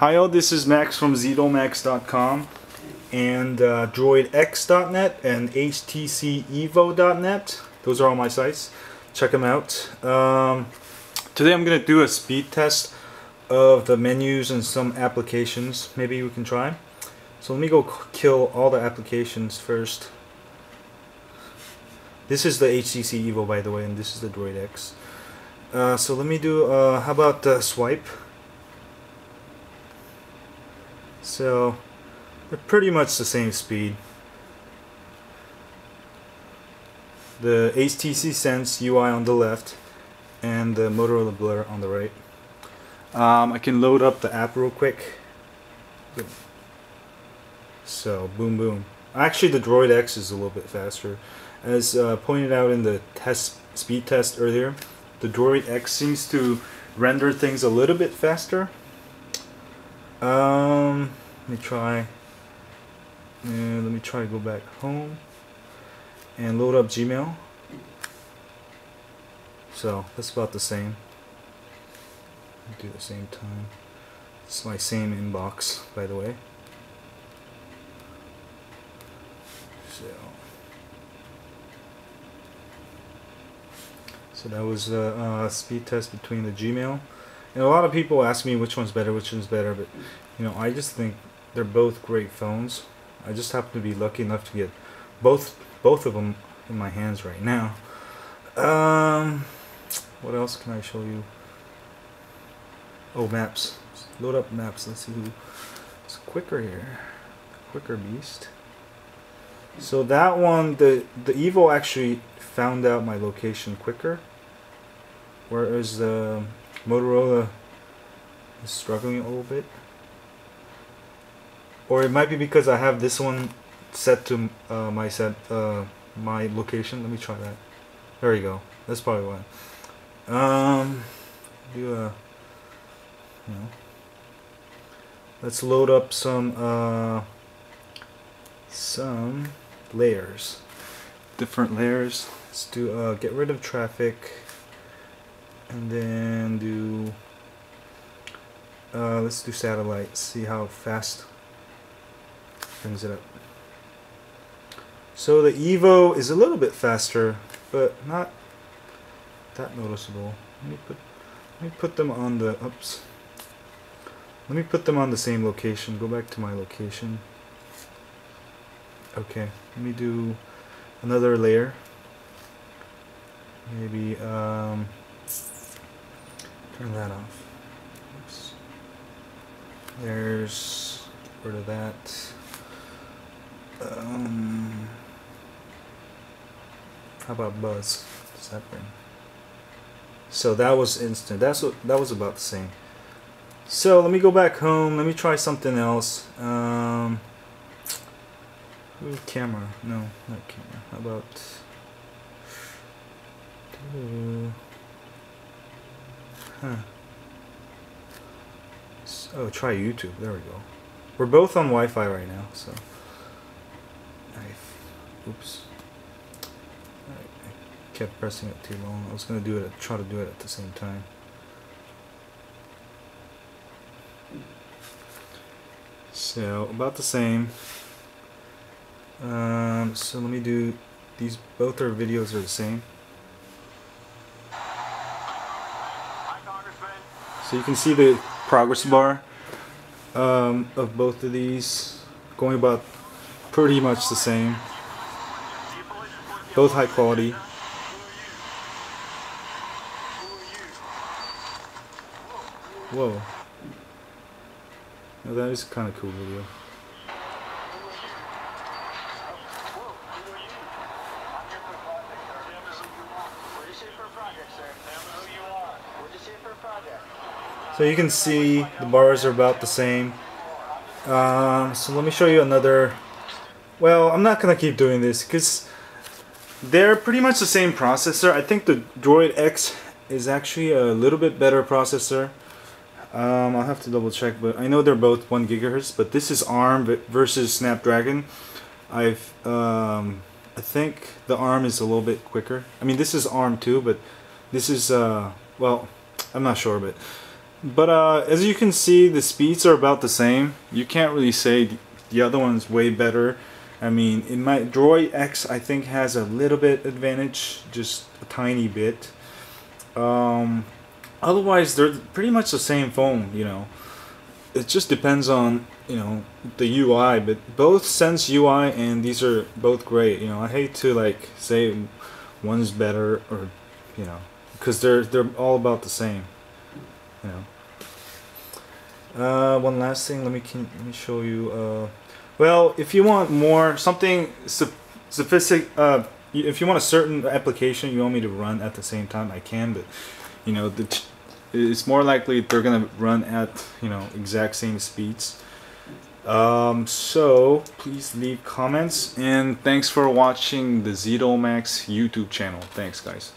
Hi all, this is Max from Zedomax.com and uh, DroidX.net and HTCEvo.net. Those are all my sites. Check them out. Um, today I'm going to do a speed test of the menus and some applications. Maybe we can try. So let me go kill all the applications first. This is the HTC Evo by the way and this is the Droid X. Uh, so let me do, uh, how about uh, swipe? So they're pretty much the same speed. The HTC Sense UI on the left and the Motorola Blur on the right. Um, I can load up the app real quick. So boom boom. Actually the Droid X is a little bit faster. As uh, pointed out in the test speed test earlier, the Droid X seems to render things a little bit faster. Um, me try. And let me try to go back home and load up Gmail. So that's about the same. Do the same time. It's my same inbox, by the way. So. So that was a uh, speed test between the Gmail. And a lot of people ask me which one's better, which one's better, but you know, I just think they're both great phones. I just happen to be lucky enough to get both both of them in my hands right now. Um, what else can I show you? Oh, maps. load up maps. Let's see who's quicker here. Quicker beast. So that one, the the Evo actually found out my location quicker whereas the Motorola is struggling a little bit. Or it might be because I have this one set to uh, my set uh, my location. Let me try that. There you go. That's probably why. Um, do a you know. Let's load up some uh, some layers. Different layers. Let's do uh, get rid of traffic and then do uh, let's do satellite see how fast brings it up so the Evo is a little bit faster but not that noticeable let me put let me put them on the oops let me put them on the same location go back to my location okay let me do another layer maybe um, Turn that off. Oops. There's rid of that. Um, how about buzz? Does that bring? So that was instant. That's what that was about the same. So let me go back home. Let me try something else. Um, ooh, camera. No, not camera. How about? Huh. Oh, try YouTube. There we go. We're both on Wi-Fi right now, so. I, oops. I kept pressing it too long. I was gonna do it. Try to do it at the same time. So about the same. Um, so let me do these. Both our videos are the same. So you can see the progress bar um, of both of these going about pretty much the same. Both high quality. Whoa. Now that is kind of cool video. So you can see the bars are about the same. Um, so let me show you another. Well, I'm not gonna keep doing this because they're pretty much the same processor. I think the Droid X is actually a little bit better processor. Um, I'll have to double check, but I know they're both one gigahertz. But this is ARM versus Snapdragon. I've um, I think the ARM is a little bit quicker. I mean, this is ARM too, but this is uh, well, I'm not sure, but but uh, as you can see, the speeds are about the same. You can't really say the other one's way better. I mean, in my Droid X, I think has a little bit advantage, just a tiny bit. Um, otherwise, they're pretty much the same phone. You know, it just depends on you know the UI. But both Sense UI and these are both great. You know, I hate to like say one's better or you know because they're they're all about the same. You know. Uh, one last thing. Let me can, let me show you. Uh, well, if you want more something sophistic, uh, if you want a certain application you want me to run at the same time, I can. But you know, the it's more likely they're gonna run at you know exact same speeds. Um, so please leave comments and thanks for watching the Max YouTube channel. Thanks, guys.